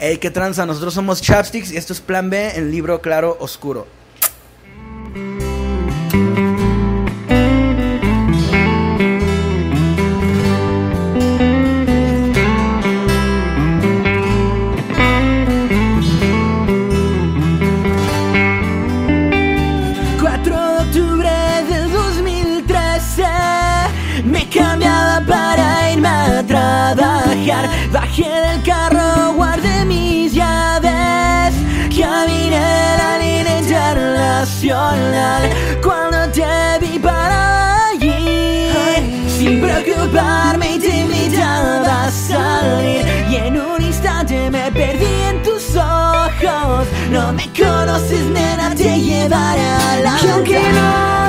Hey, qué tranza, nosotros somos Chapsticks y esto es Plan B en libro claro oscuro. Conoces, nena, te llevaré a la. Y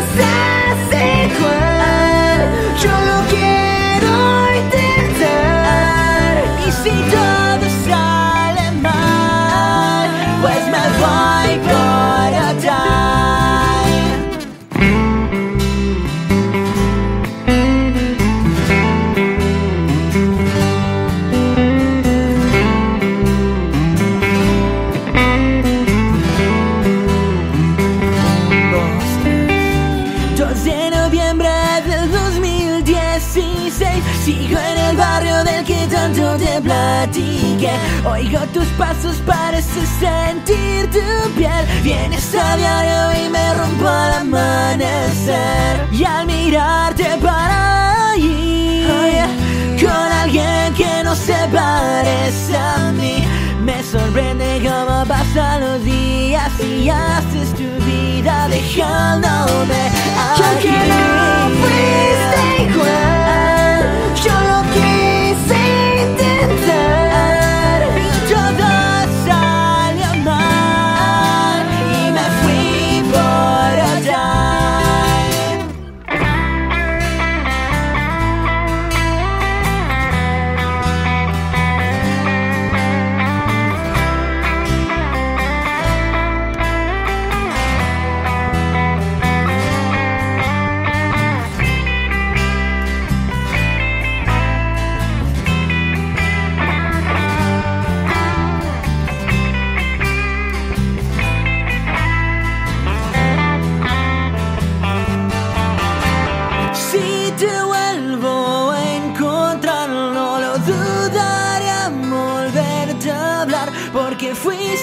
platiqué Oigo tus pasos, parece sentir tu piel. Vienes a diario y me rompo al amanecer. Y al mirarte para allí Con alguien que no se parece a mí me sorprende cómo pasan los días y haces tu vida dejándome Y aunque no fuiste igual,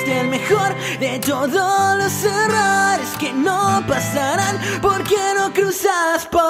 el mejor de todos los errores que no pasarán, porque no cruzas por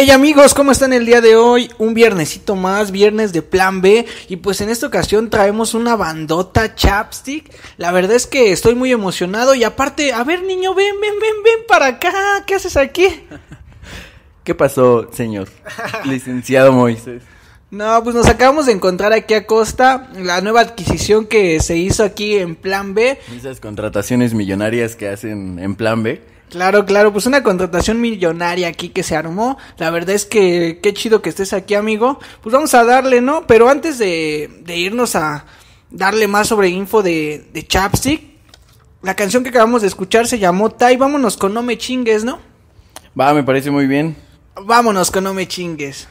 Hey amigos, ¿cómo están el día de hoy? Un viernesito más, viernes de plan B. Y pues en esta ocasión traemos una bandota chapstick. La verdad es que estoy muy emocionado. Y aparte, a ver niño, ven, ven, ven, ven para acá. ¿Qué haces aquí? ¿Qué pasó, señor? Licenciado Moisés. No, pues nos acabamos de encontrar aquí a Costa. La nueva adquisición que se hizo aquí en plan B. Esas contrataciones millonarias que hacen en plan B. Claro, claro, pues una contratación millonaria aquí que se armó. La verdad es que qué chido que estés aquí, amigo. Pues vamos a darle, ¿no? Pero antes de, de irnos a darle más sobre info de, de Chapstick, la canción que acabamos de escuchar se llamó Tai. Vámonos con No Me Chingues, ¿no? Va, me parece muy bien. Vámonos con No Me Chingues.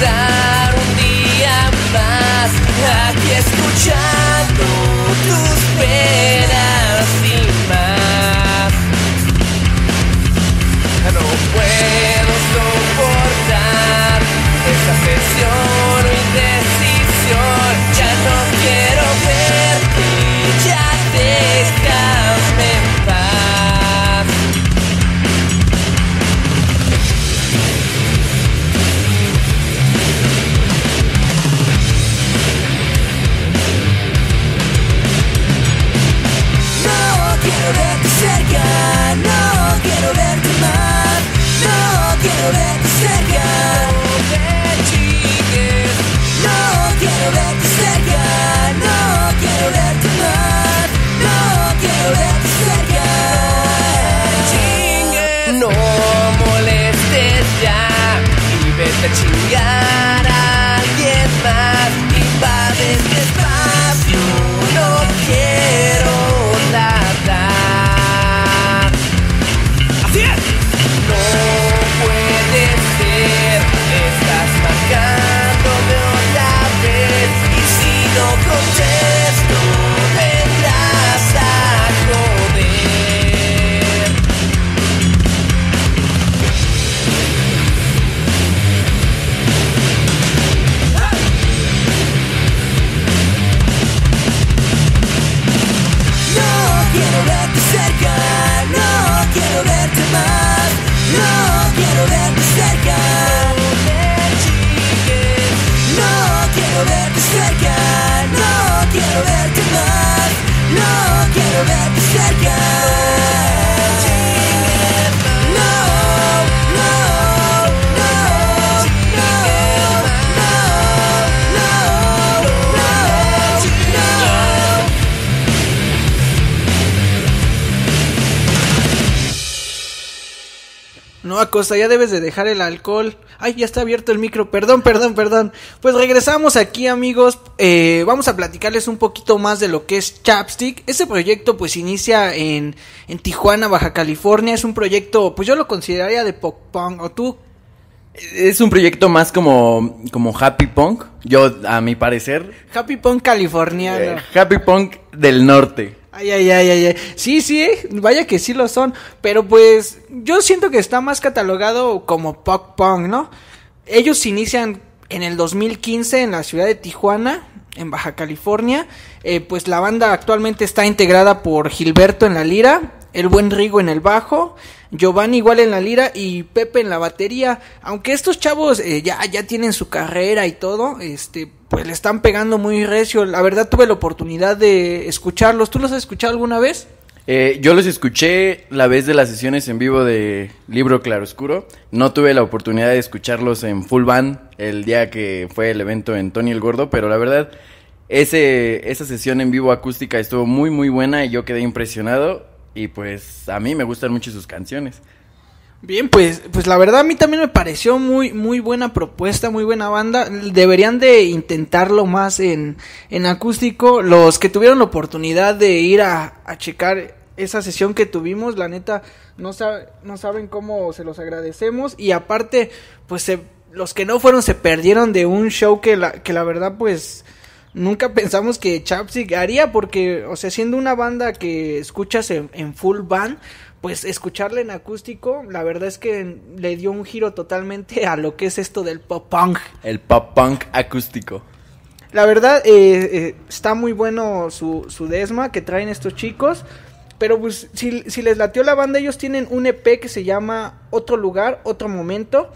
Estar un día más aquí escuchando vete a chingar No, Acosta, ya debes de dejar el alcohol. Ay, ya está abierto el micro. Perdón, perdón, perdón. Pues regresamos aquí, amigos. Eh, vamos a platicarles un poquito más de lo que es Chapstick. Este proyecto, pues, inicia en, en Tijuana, Baja California. Es un proyecto, pues, yo lo consideraría de pop punk. ¿O tú? Es un proyecto más como, como Happy Punk. Yo, a mi parecer, Happy Punk californiano. eh, Happy Punk del norte. Ay, ay, ay, ay, ay. Sí, sí, eh, vaya que sí lo son. Pero pues yo siento que está más catalogado como pop punk, ¿no? Ellos inician en el 2015 en la ciudad de Tijuana, en Baja California. Eh, pues la banda actualmente está integrada por Gilberto en la lira, el buen Rigo en el bajo, Giovanni igual en la lira y Pepe en la batería. Aunque estos chavos eh, ya, ya tienen su carrera y todo, este, pues le están pegando muy recio. La verdad tuve la oportunidad de escucharlos. ¿Tú los has escuchado alguna vez? Eh, yo los escuché la vez de las sesiones en vivo de Libro Claroscuro. No tuve la oportunidad de escucharlos en full band el día que fue el evento en Tony el Gordo, pero la verdad, ese, esa sesión en vivo acústica estuvo muy muy buena y yo quedé impresionado. Y pues a mí me gustan mucho sus canciones. Bien, pues, pues la verdad a mí también me pareció muy, muy buena propuesta, muy buena banda. Deberían de intentarlo más en, en acústico. Los que tuvieron la oportunidad de ir a, a checar esa sesión que tuvimos, la neta, no, no saben cómo se los agradecemos. Y aparte, pues se- los que no fueron se perdieron de un show que la, que la verdad, pues, nunca pensamos que Chapstick haría porque, o sea, siendo una banda que escuchas en, en full band, pues escucharla en acústico, la verdad es que le dio un giro totalmente a lo que es esto del pop punk. El pop punk acústico. La verdad, eh, eh, está muy bueno su, su desma que traen estos chicos. Pero pues, si, si les latió la banda, ellos tienen un EP que se llama Otro Lugar, Otro Momento.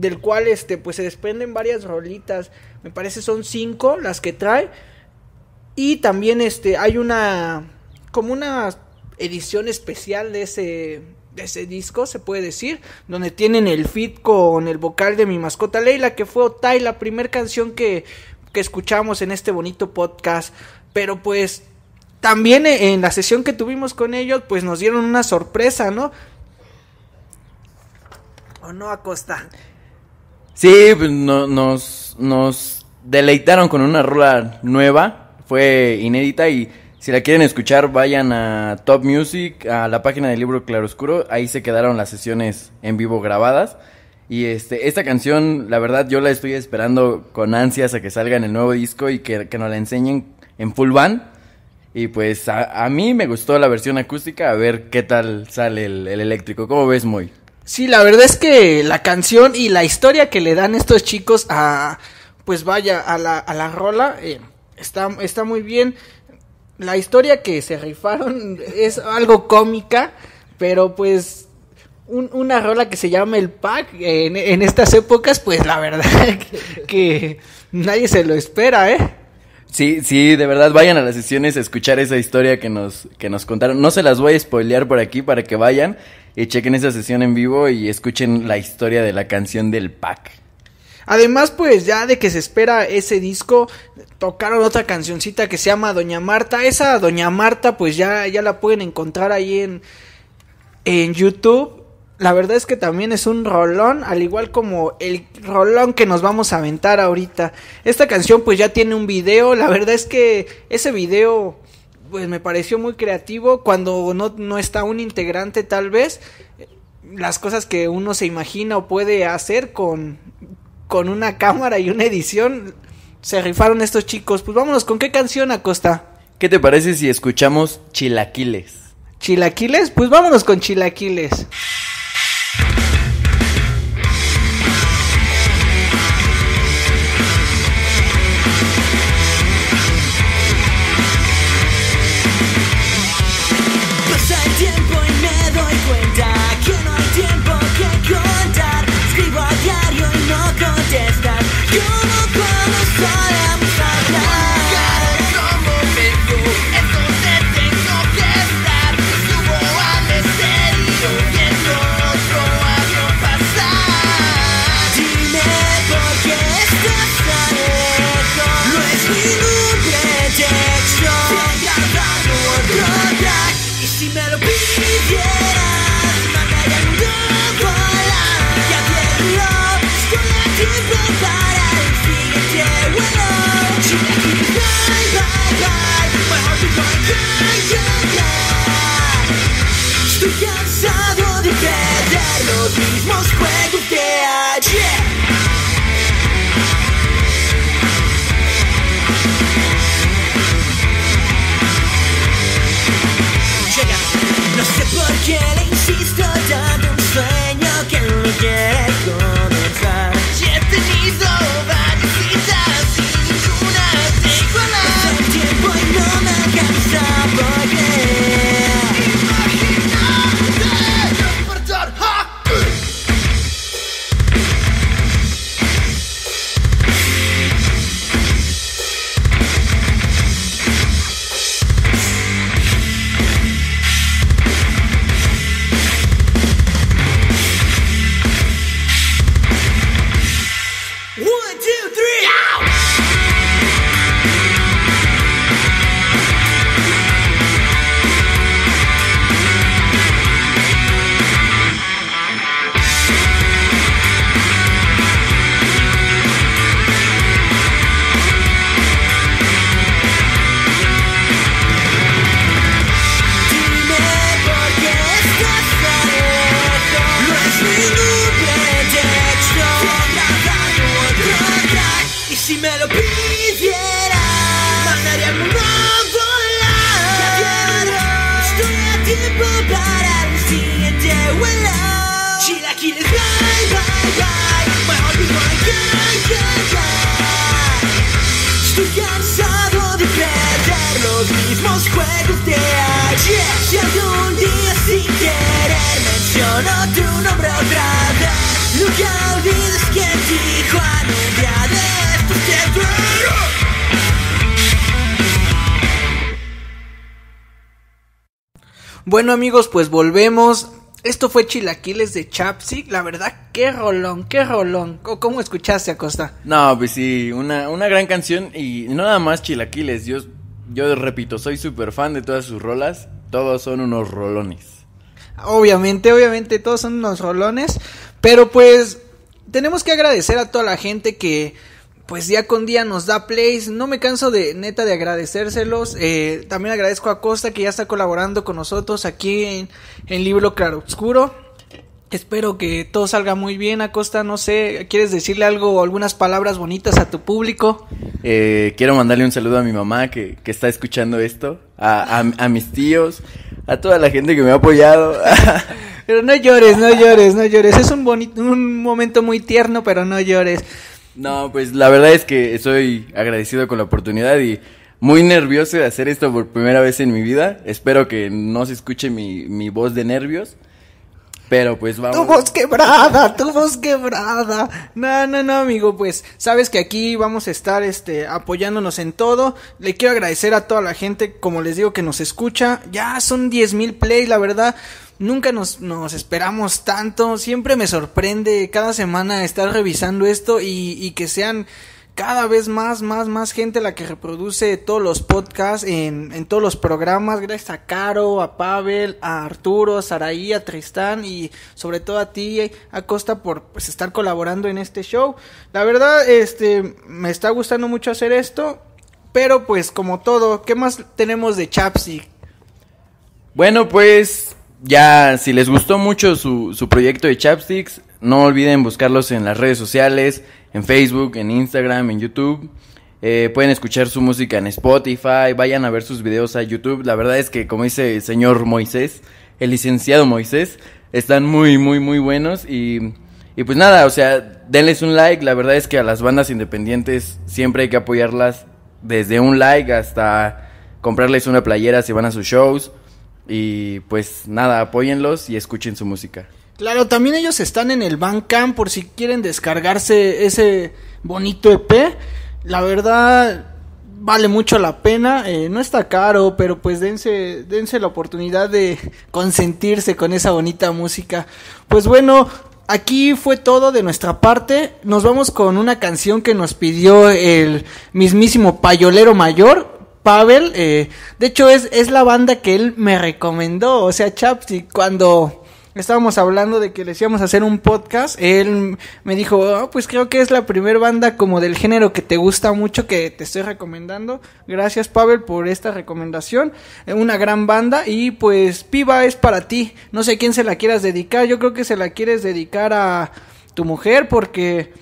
Del cual, este, pues se desprenden varias rolitas. Me parece son cinco las que trae. Y también, este, hay una, como una edición especial de ese, de ese disco, se puede decir. Donde tienen el feat con el vocal de mi mascota Leila, que fue Otai, la primera canción que, que escuchamos en este bonito podcast. Pero pues también en la sesión que tuvimos con ellos, pues nos dieron una sorpresa, ¿no? ¿O no, Acosta? Sí, pues no- nos, nos deleitaron con una rola nueva, fue inédita y si la quieren escuchar vayan a Top Music, a la página del libro Claroscuro, ahí se quedaron las sesiones en vivo grabadas. Y este, esta canción, la verdad, yo la estoy esperando con ansias a que salga en el nuevo disco y que, que nos la enseñen en full band. Y pues a, a mí me gustó la versión acústica, a ver qué tal sale el, el eléctrico. ¿Cómo ves, Muy? Sí, la verdad es que la canción y la historia que le dan estos chicos a, pues vaya, a la, a la rola, eh, está, está muy bien. La historia que se rifaron es algo cómica, pero pues un- una rola que se llama El Pack en, en estas épocas, pues la verdad que, que nadie se lo espera, ¿eh? Sí, sí, de verdad, vayan a las sesiones a escuchar esa historia que nos, que nos contaron. No se las voy a spoilear por aquí para que vayan y chequen esa sesión en vivo y escuchen la historia de la canción del pack. Además, pues ya de que se espera ese disco, tocaron otra cancioncita que se llama Doña Marta. Esa Doña Marta, pues ya, ya la pueden encontrar ahí en, en YouTube. La verdad es que también es un rolón, al igual como el rolón que nos vamos a aventar ahorita. Esta canción pues ya tiene un video, la verdad es que ese video pues me pareció muy creativo cuando no, no está un integrante tal vez. Las cosas que uno se imagina o puede hacer con, con una cámara y una edición. Se rifaron estos chicos. Pues vámonos, ¿con qué canción Acosta? ¿Qué te parece si escuchamos Chilaquiles? ¿Chilaquiles? Pues vámonos con Chilaquiles. Si me lo pidieras, mandaría el mundo a volar. Estoy a tiempo para el siguiente vuelo. Chilaquiles, bye, bye, bye. My heart is going gang, gang, gang. Estoy cansado de perder los mismos juegos de ayer. Si algún día sin querer menciono tu nombre otra vez, nunca olvides Bueno amigos, pues volvemos. Esto fue Chilaquiles de Chapsic. La verdad, qué rolón, qué rolón. ¿Cómo- ¿Cómo escuchaste, Acosta? No, pues sí, una, una gran canción y no nada más Chilaquiles. Yo, yo repito, soy súper fan de todas sus rolas. Todos son unos rolones. Obviamente, obviamente, todos son unos rolones. Pero pues, tenemos que agradecer a toda la gente que, pues día con día nos da plays. No me canso de, neta, de agradecérselos. Eh, también agradezco a Costa que ya está colaborando con nosotros aquí en, en Libro Claroscuro. Espero que todo salga muy bien, Acosta. No sé, ¿quieres decirle algo, algunas palabras bonitas a tu público? Eh, quiero mandarle un saludo a mi mamá que, que está escuchando esto, a, a- a mis tíos, a toda la gente que me ha apoyado. Pero no llores, no llores, no llores. Es un bonito, un momento muy tierno, pero no llores. No, pues la verdad es que estoy agradecido con la oportunidad y muy nervioso de hacer esto por primera vez en mi vida. Espero que no se escuche mi, mi voz de nervios. Pero pues vamos. Tu voz quebrada, tu voz quebrada. No, no, no, amigo, pues sabes que aquí vamos a estar este apoyándonos en todo. Le quiero agradecer a toda la gente, como les digo, que nos escucha. Ya son 10 mil plays, la verdad. Nunca nos, nos esperamos tanto. Siempre me sorprende cada semana estar revisando esto y, y que sean cada vez más, más, más gente la que reproduce todos los podcasts en, en todos los programas. Gracias a Caro, a Pavel, a Arturo, a Saraí, a Tristán y sobre todo a ti, a Costa, por pues, estar colaborando en este show. La verdad, este, me está gustando mucho hacer esto. Pero pues como todo, ¿qué más tenemos de Chapstick? Bueno, pues ya si les gustó mucho su, su proyecto de Chapsticks, no olviden buscarlos en las redes sociales, en Facebook, en Instagram, en YouTube. Eh, pueden escuchar su música en Spotify, vayan a ver sus videos a YouTube. La verdad es que, como dice el señor Moisés, el licenciado Moisés, están muy, muy, muy buenos. Y, y pues nada, o sea, denles un like. La verdad es que a las bandas independientes siempre hay que apoyarlas desde un like hasta comprarles una playera si van a sus shows. Y pues nada, apóyenlos y escuchen su música. Claro, también ellos están en el Bandcamp por si quieren descargarse ese bonito EP. La verdad vale mucho la pena, eh, no está caro, pero pues dense, dense la oportunidad de consentirse con esa bonita música. Pues bueno, aquí fue todo de nuestra parte. Nos vamos con una canción que nos pidió el mismísimo payolero mayor. Pavel, eh, de hecho es, es la banda que él me recomendó, o sea, Chapsy, cuando estábamos hablando de que les íbamos a hacer un podcast, él me dijo, "Oh, pues creo que es la primera banda como del género que te gusta mucho que te estoy recomendando. Gracias Pavel por esta recomendación. Eh, Una gran banda y pues Piba es para ti. No sé quién se la quieras dedicar, yo creo que se la quieres dedicar a tu mujer porque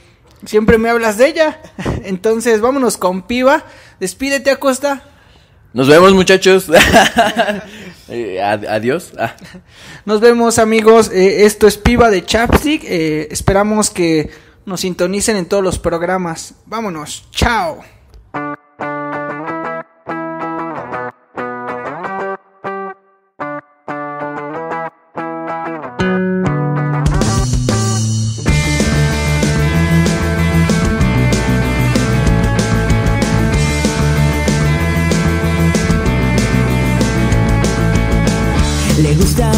siempre me hablas de ella. Entonces vámonos con Piba. Despídete Acosta. Nos vemos muchachos. Eh, ad- adiós. Ah. Nos vemos amigos, Eh, esto es Piba de Chapstick, Eh, esperamos que nos sintonicen en todos los programas. Vámonos, chao.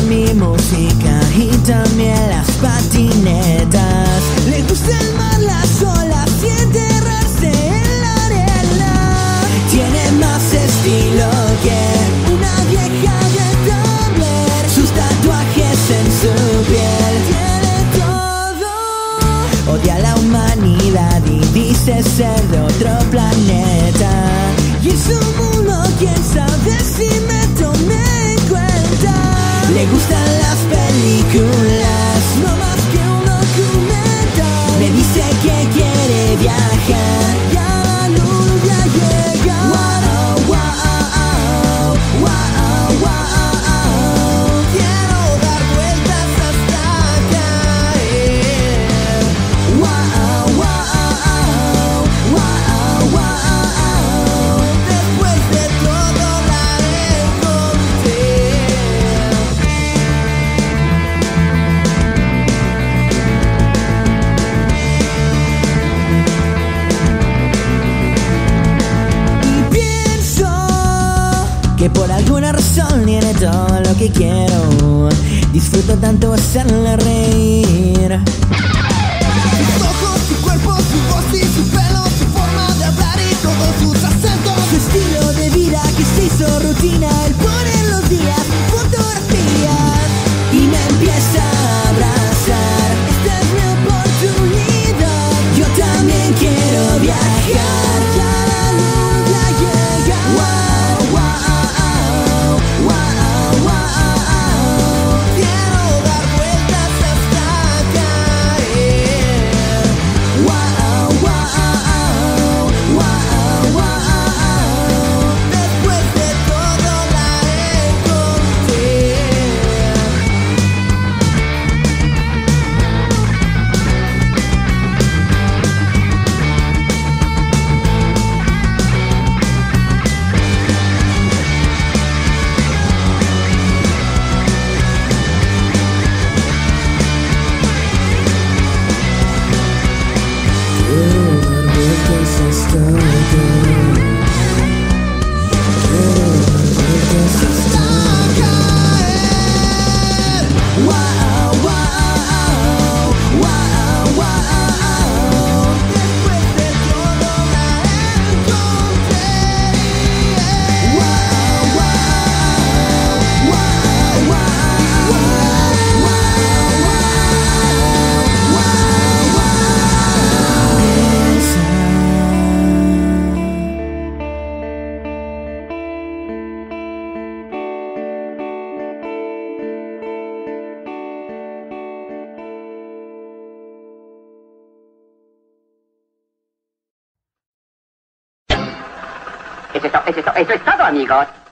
Mi música y también las patinetas. Le gusta el mar, las olas y enterrarse en la arena. Tiene más estilo que una vieja de Tumblr. Sus tatuajes en su piel. Tiene todo. Odia la humanidad y dice ser de otro planeta. Y su Le gustan las películas, no más que un documental. Me dice que quiere viajar, Bye. Eso es,